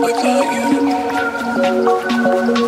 without you.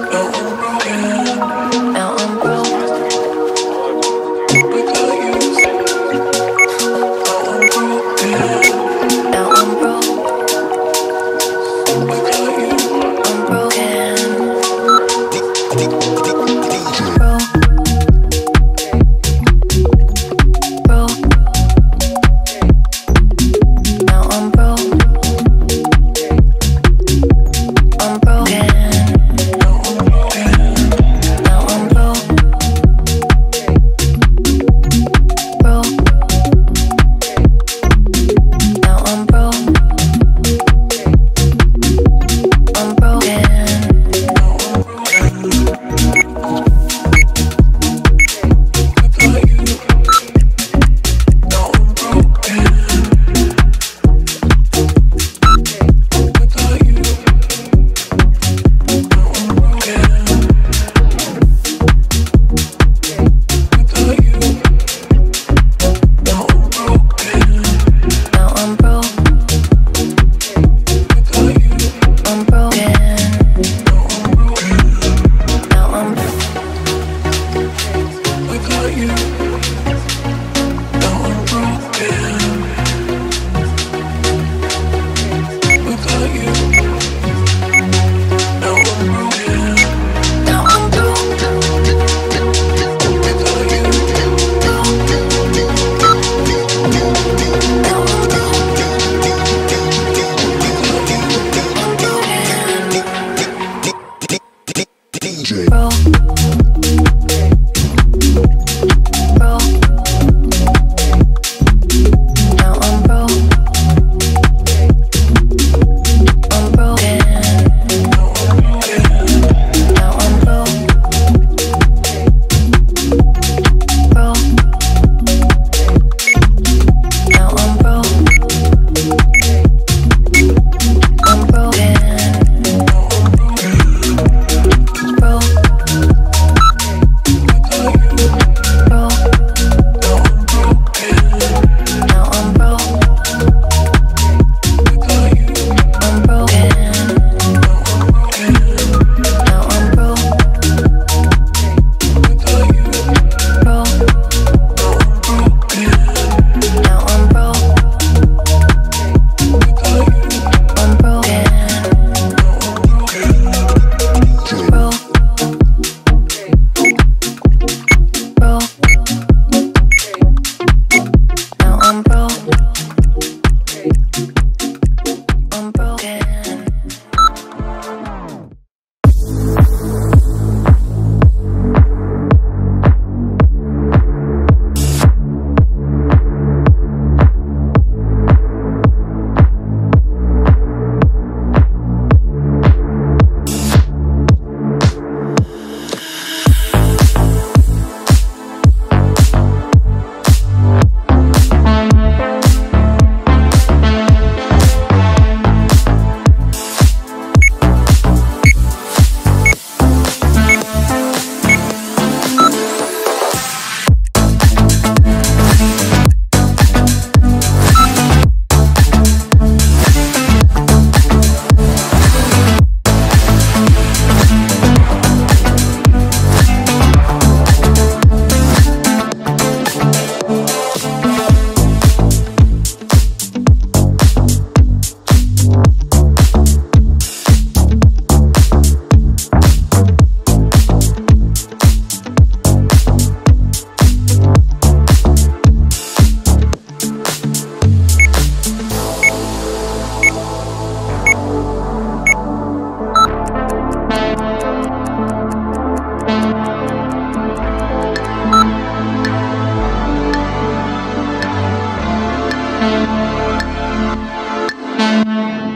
Thank you.